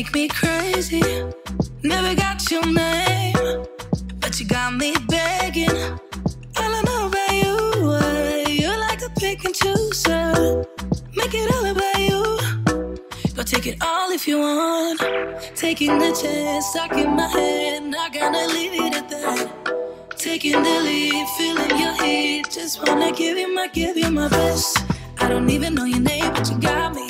make me crazy. Never got your name, but you got me begging. All I know about you, uh, you like to pick and choose. Uh, make it all about you. Go take it all if you want. Taking the chance, in my head, not gonna leave it at that. Taking the lead, feeling your heat. Just wanna give you my, give you my best. I don't even know your name, but you got me.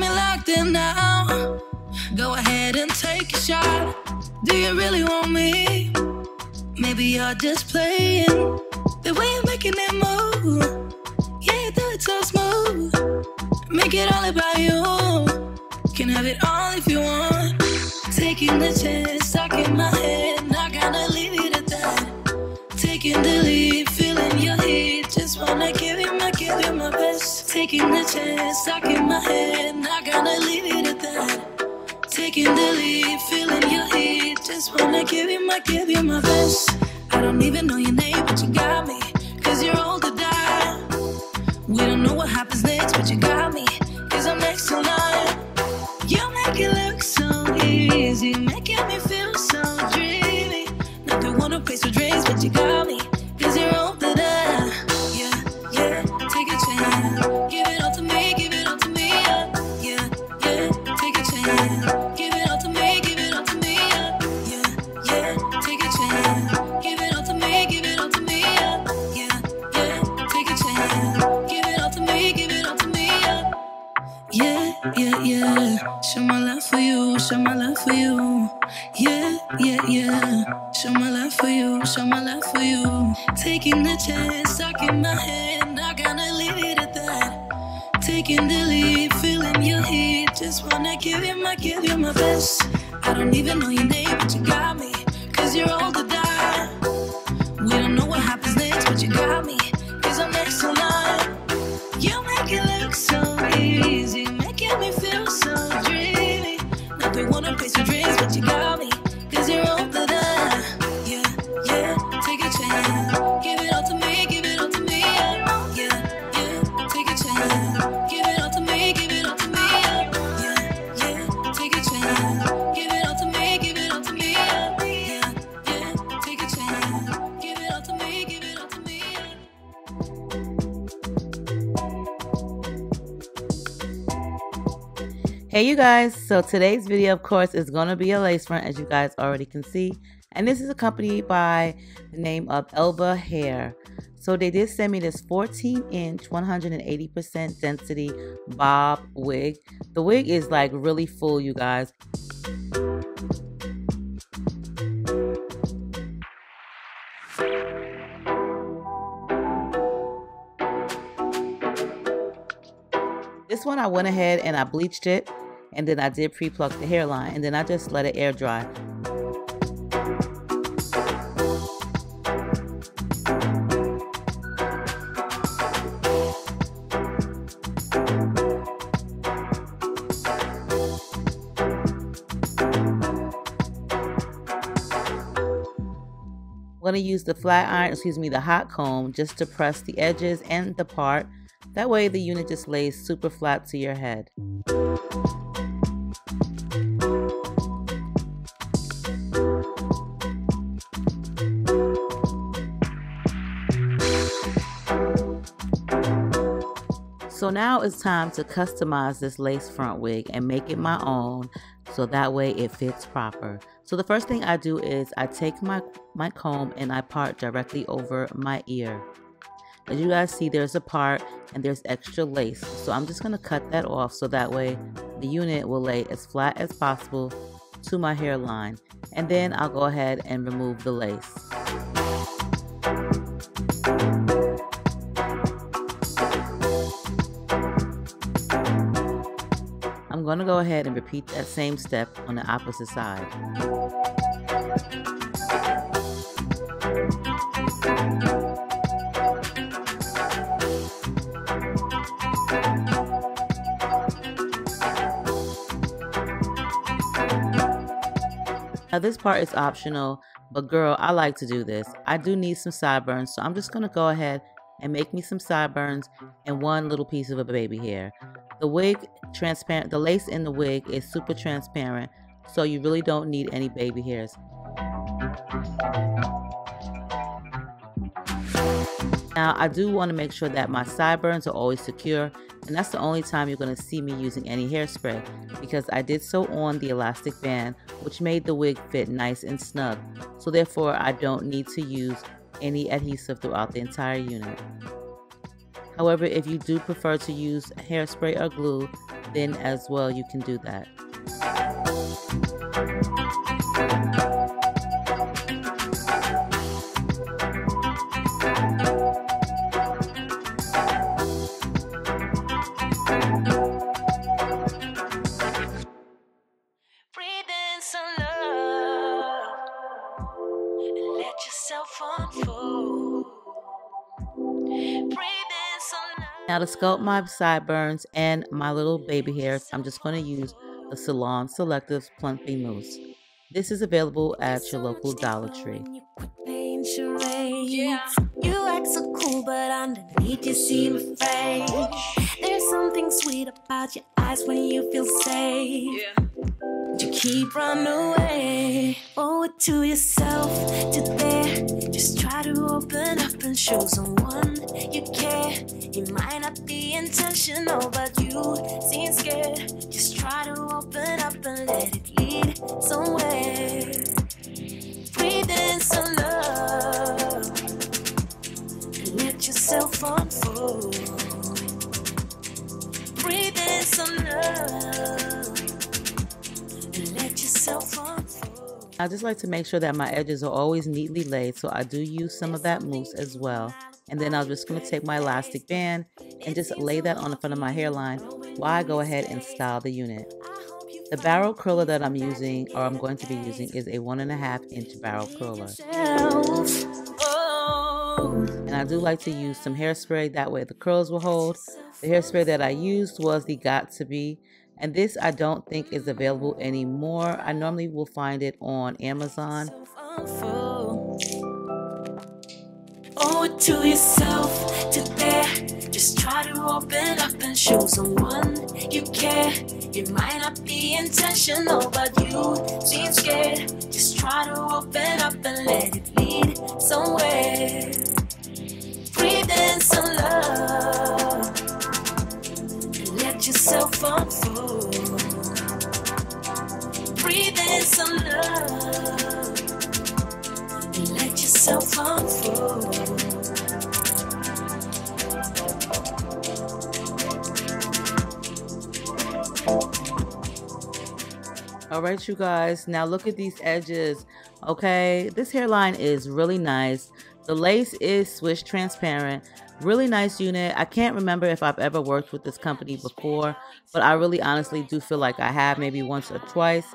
Me locked in now. Go ahead and take a shot. Do you really want me? Maybe you're just playing. The way you're making it move. Yeah, you do it so smooth. Make it all about you. Can have it all if you want. Taking the chance, Taking the chance, stuck in my head. Not gonna leave it at that. Taking the lead, feeling your heat. Just wanna give you my, give you my best. I don't even know your name, but you got me. Cause you're old to die. We don't know what happens next, but you got Yeah, yeah. Show my love for you, show my love for you. Yeah, yeah, yeah. Show my love for you, show my love for you. Taking the chance, in my head, not gonna leave it at that. Taking the lead, feeling your heat. Just wanna give you my, give you my best. I don't even know your name, but you got me. Cause you're old to One who pays for but you got me. Hey you guys, so today's video of course is going to be a lace front as you guys already can see and this is accompanied by the name of Elva Hair. So they did send me this 14 inch 180% density bob wig. The wig is like really full you guys. This one I went ahead and I bleached it and then I did pre-pluck the hairline and then I just let it air dry. I'm going to use the flat iron, excuse me, the hot comb just to press the edges and the part. That way the unit just lays super flat to your head. So now it's time to customize this lace front wig and make it my own so that way it fits proper. So the first thing I do is I take my, my comb and I part directly over my ear. As you guys see there's a part and there's extra lace. So I'm just going to cut that off so that way the unit will lay as flat as possible to my hairline. And then I'll go ahead and remove the lace. I'm going to go ahead and repeat that same step on the opposite side. Now this part is optional, but girl, I like to do this. I do need some sideburns, so I'm just gonna go ahead and make me some sideburns and one little piece of a baby hair. The wig transparent, the lace in the wig is super transparent, so you really don't need any baby hairs. Now I do want to make sure that my sideburns are always secure and that's the only time you're going to see me using any hairspray because I did so on the elastic band which made the wig fit nice and snug so therefore I don't need to use any adhesive throughout the entire unit. However, if you do prefer to use hairspray or glue, then as well you can do that. Now to sculpt my sideburns and my little baby hairs, I'm just going to use the Salon Selectives Plumping Mousse. This is available at your local Dollar Tree. Yeah. You act so cool, but underneath you seem fake. There's something sweet about your eyes when you feel safe. Yeah. You keep running away. Owe it to yourself to there. Just try to open up and show someone you care. It might not be intentional, but you seem scared. Just try to open up and let it lead somewhere. Breathe in some love. and Let yourself unfold. Breathe in some love. I just like to make sure that my edges are always neatly laid, so I do use some of that mousse as well. And then I'm just going to take my elastic band and just lay that on the front of my hairline while I go ahead and style the unit. The barrel curler that I'm using, or I'm going to be using, is a one and a half inch barrel curler. And I do like to use some hairspray, that way the curls will hold. The hairspray that I used was the Got2b, and this I don't think is available anymore. I normally will find it on Amazon. It to yourself to dare. Just try to open up and show someone you care. It might not be intentional, but you seem scared. Just try to open up and let it lead somewhere. Breathe in some love. Let yourself unfold. All right, you guys, now look at these edges. Okay, this hairline is really nice. The lace is Swiss transparent. Really nice unit. I can't remember if I've ever worked with this company before, but I really honestly do feel like I have maybe once or twice.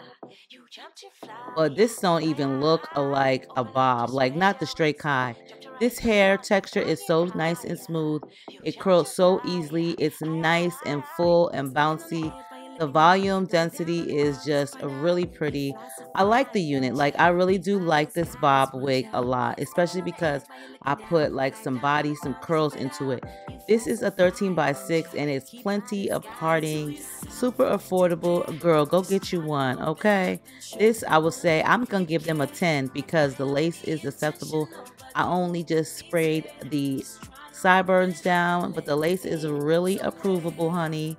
But this don't even look like a bob, like not the straight Kai. This hair texture is so nice and smooth. It curls so easily. It's nice and full and bouncy. The volume density is just really pretty. I like the unit. Like I really do like this bob wig a lot, especially because I put like some body, some curls into it. This is a 13 by 6 and it's plenty of parting, super affordable. Girl, go get you one, okay? This I will say I'm to give them a 10 because the lace is acceptable. I only just sprayed the sideburns down, but the lace is really approvable, honey.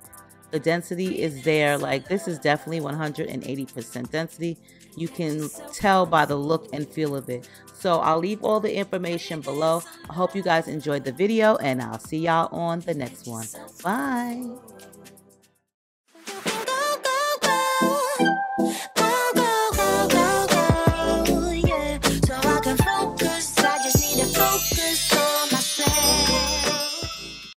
The density is there. Like this is definitely 180% density. You can tell by the look and feel of it. So I'll leave all the information below. I hope you guys enjoyed the video and I'll see y'all on the next one. Bye.